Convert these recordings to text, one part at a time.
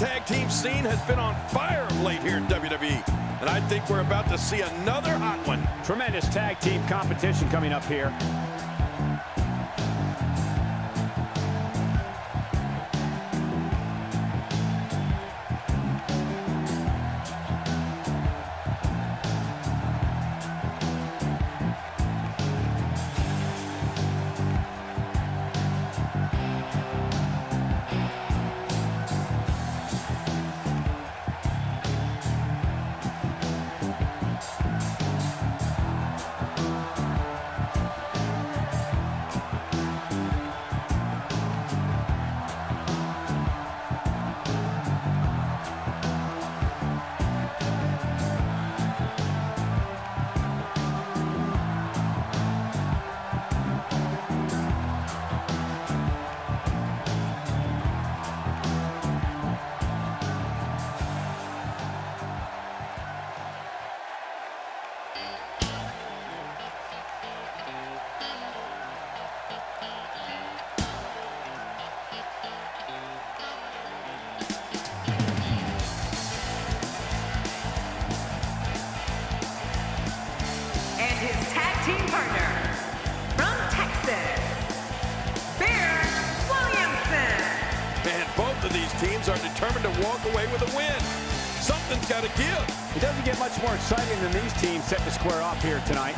Tag team scene has been on fire of late here in WWE. And I think we're about to see another hot one. Tremendous tag team competition coming up here. Team partner from Texas, Bear Williamson. Man, both of these teams are determined to walk away with a win. Something's got to give. It doesn't get much more exciting than these teams set to square off here tonight.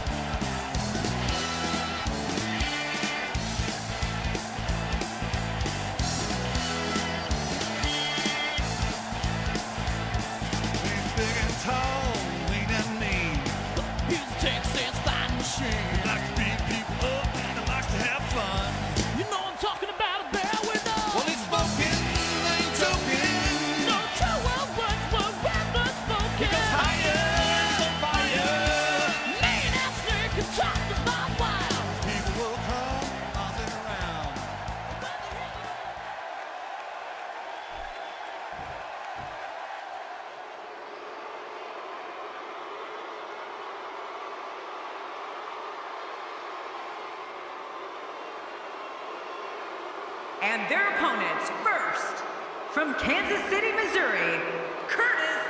And their opponents first, from Kansas City, Missouri, Curtis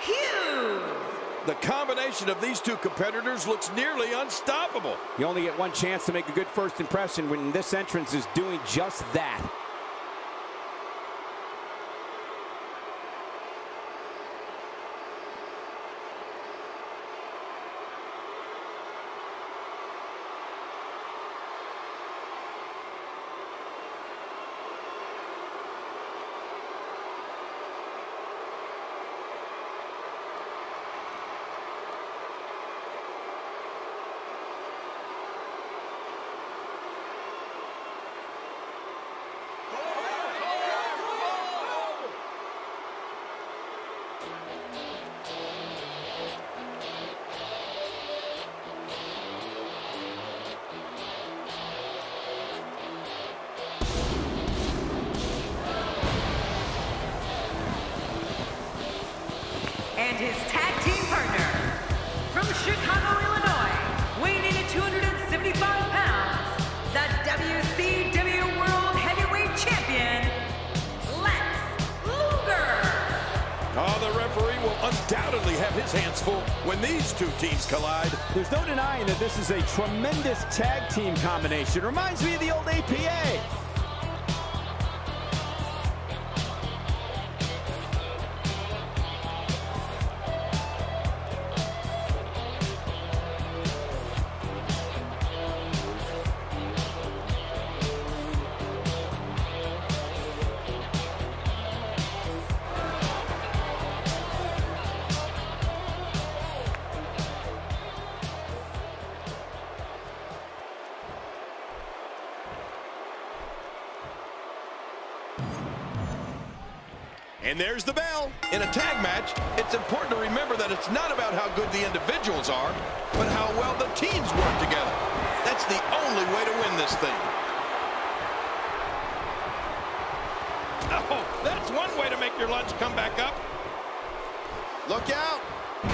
Hughes. The combination of these two competitors looks nearly unstoppable. You only get one chance to make a good first impression when this entrance is doing just that. His tag team partner from Chicago, Illinois, weighing in at 275 pounds, the WCW World Heavyweight Champion, Lex Luger. Oh, the referee will undoubtedly have his hands full when these two teams collide. There's no denying that this is a tremendous tag team combination. Reminds me of the old APA. And there's the bell. In a tag match, it's important to remember that it's not about how good the individuals are, but how well the teams work together. That's the only way to win this thing. Oh, that's one way to make your lunch come back up. Look out.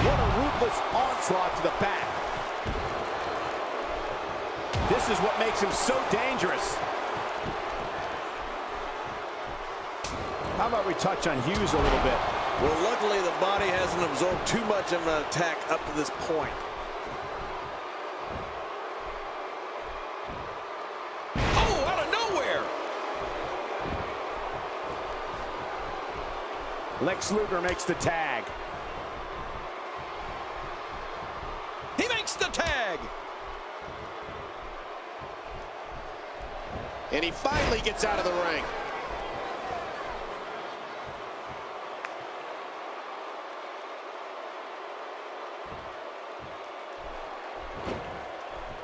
What a ruthless onslaught to the back. This is what makes him so dangerous. How about we touch on Hughes a little bit? Well, luckily the body hasn't absorbed too much of an attack up to this point. Oh, out of nowhere! Lex Luger makes the tag. He makes the tag! And he finally gets out of the ring.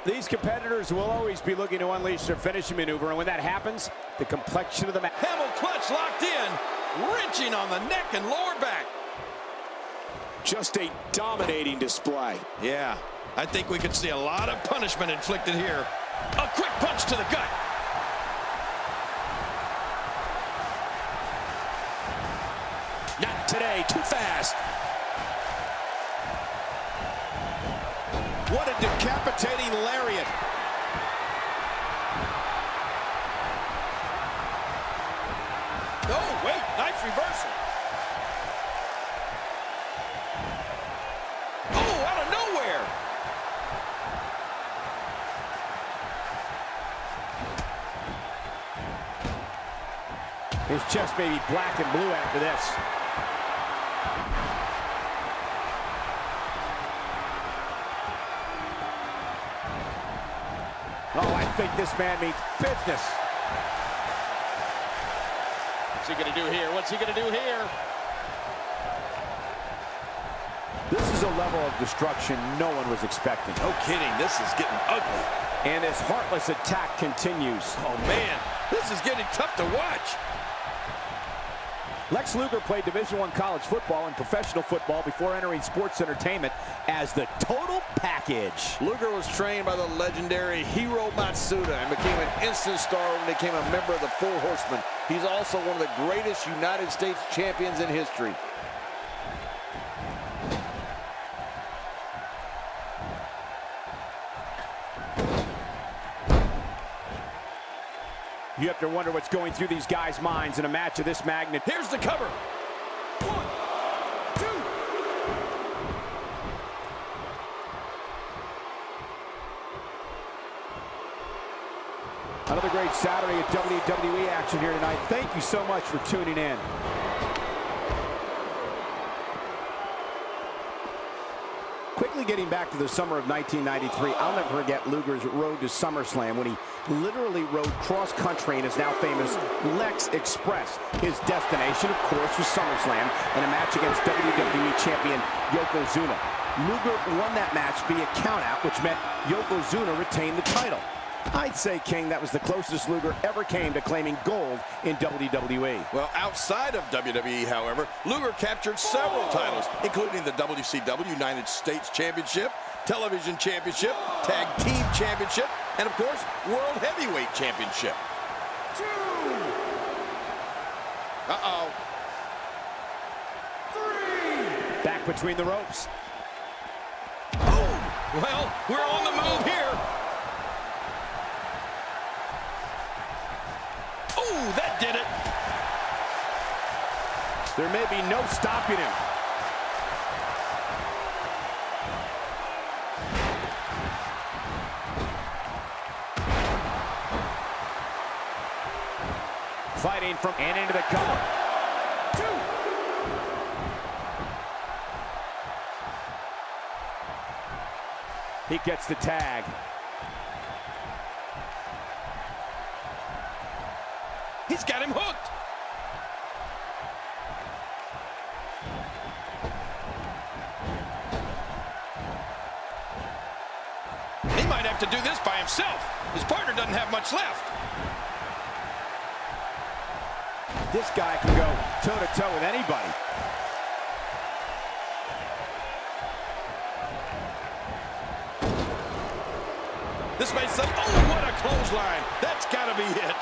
These competitors will always be looking to unleash their finishing maneuver, and when that happens, the complexion of the match. Camel clutch locked in, wrenching on the neck and lower back. Just a dominating display. Yeah, I think we could see a lot of punishment inflicted here. A quick punch to the gut. Not today, too fast. What a decapitating lariat. Oh, wait, nice reversal. Oh, out of nowhere. His chest may be black and blue after this. Oh, I think this man means business. What's he going to do here? What's he going to do here? This is a level of destruction no one was expecting. No kidding, this is getting ugly. And his heartless attack continues. Oh, man, this is getting tough to watch. Lex Luger played Division I college football and professional football before entering sports entertainment as the total package. Luger was trained by the legendary Hiro Matsuda and became an instant star when he became a member of the Four Horsemen. He's also one of the greatest United States champions in history. You have to wonder what's going through these guys' minds in a match of this magnitude. Here's the cover. Another great Saturday of WWE action here tonight. Thank you so much for tuning in. Quickly getting back to the summer of 1993, I'll never forget Luger's road to SummerSlam when he literally rode cross-country in his now famous Lex Express. His destination, of course, was SummerSlam and a match against WWE Champion Yokozuna. Luger won that match via countout, which meant Yokozuna retained the title. I'd say, King, that was the closest Luger ever came to claiming gold in WWE. Well, outside of WWE, however, Luger captured several titles, including the WCW United States Championship, Television Championship, Tag Team Championship, and of course, World Heavyweight Championship. Uh-oh. Three. Back between the ropes. Oh, well, we're on the move here. Oh, that did it. There may be no stopping him. Fighting from and into the cover. He gets the tag. He's got him hooked. He might have to do this by himself. His partner doesn't have much left. This guy can go toe-to-toe -to -toe with anybody. This may some. Oh, what a clothesline. That's got to be it.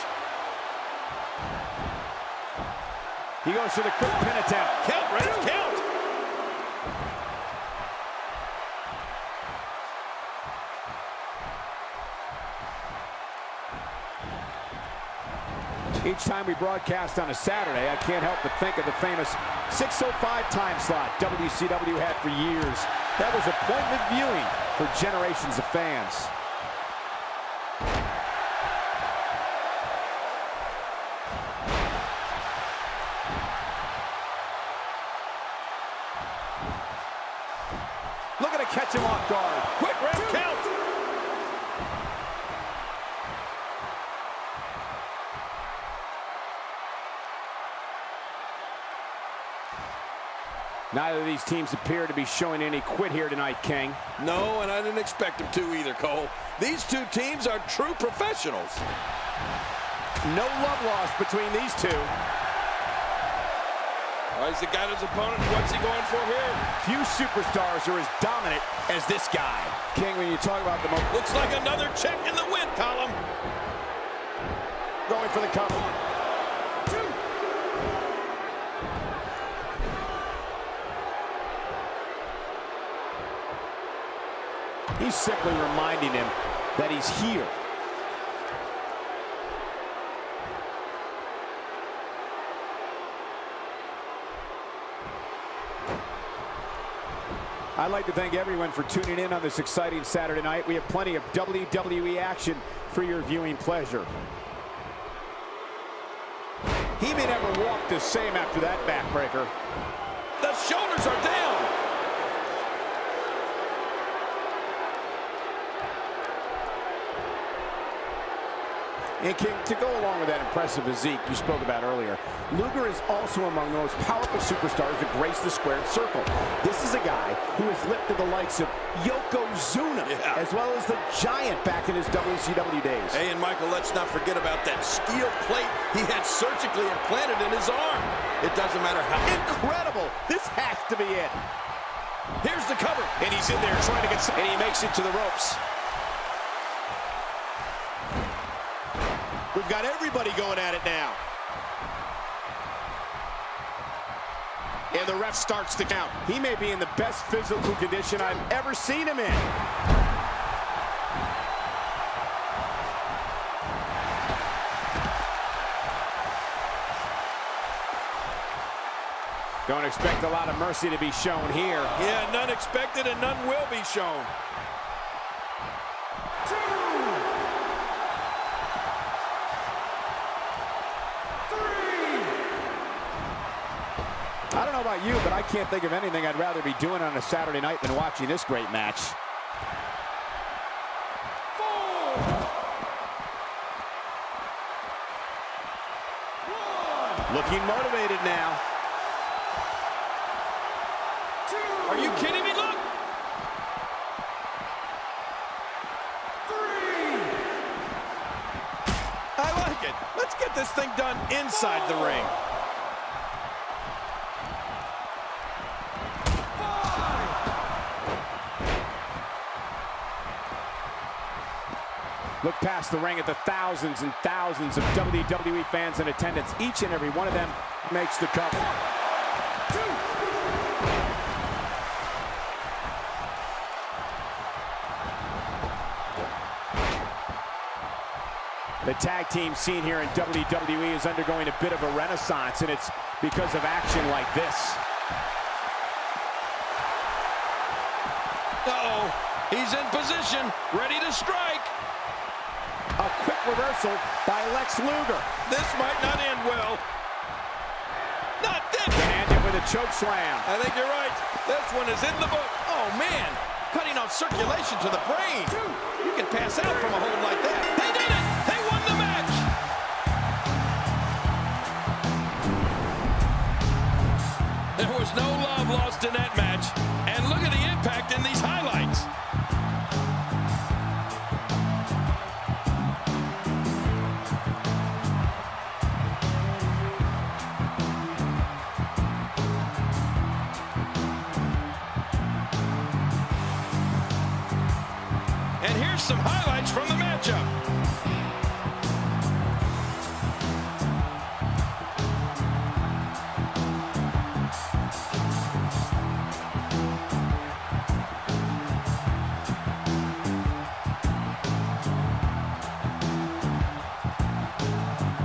He goes for the quick pin attempt. Count, Reds, count. Each time we broadcast on a Saturday, I can't help but think of the famous 605 time slot WCW had for years. That was appointment viewing for generations of fans. Looking to catch him off guard. Quick ref count. Neither of these teams appear to be showing any quit here tonight, King. No, and I didn't expect them to either, Cole. These two teams are true professionals. No love lost between these two. Oh, he's got his opponent. What's he going for here? Few superstars are as dominant as this guy. King, when you talk about the most... Looks like another check in the win column. Going for the cover. He's simply reminding him that he's here. I'd like to thank everyone for tuning in on this exciting Saturday night. We have plenty of WWE action for your viewing pleasure. He may never walk the same after that backbreaker. The shoulders are down. And King, to go along with that impressive physique you spoke about earlier, Luger is also among the most powerful superstars to grace the squared circle. This is a guy who has lifted the likes of Yokozuna, Yeah. as well as the Giant back in his WCW days. Hey, and Michael, let's not forget about that steel plate he had surgically implanted in his arm. It doesn't matter how. Incredible! This has to be it. Here's the cover. And he's in there trying to get, and he makes it to the ropes. Got everybody going at it now. And the ref starts the count. He may be in the best physical condition I've ever seen him in. Don't expect a lot of mercy to be shown here. Yeah, none expected and none will be shown. I don't know about you, but I can't think of anything I'd rather be doing on a Saturday night than watching this great match. Looking motivated now. Are you kidding me? Look. I like it. Let's get this thing done inside the ring. Look past the ring at the thousands and thousands of WWE fans in attendance. Each and every one of them makes the cover. The tag team scene here in WWE is undergoing a bit of a renaissance, and it's because of action like this. Uh-oh. He's in position, ready to strike. Reversal by Lex Luger. This might not end well. Not this. Landed with a choke slam. I think you're right. This one is in the book. Oh, man. Cutting off circulation to the brain. You can pass out from a hold like that. They did it. They won the match. There was no love lost in that match. And look at the impact in these highlights.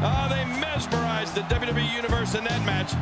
Ah, they the WWE Universe in that match.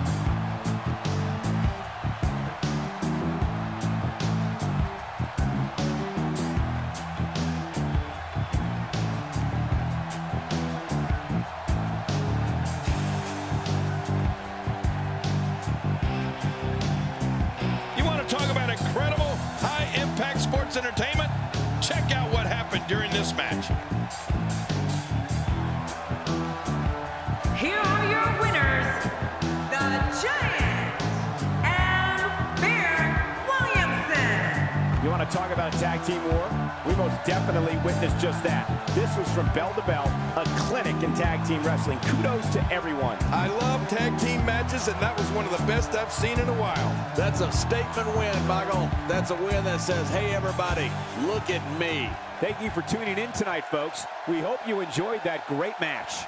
Talk about a tag team war? We most definitely witnessed just that. This was from bell to bell, a clinic in tag team wrestling. Kudos to everyone. I love tag team matches, and that was one of the best I've seen in a while. That's a statement win, Michael. That's a win that says, hey, everybody, look at me. Thank you for tuning in tonight, folks. We hope you enjoyed that great match.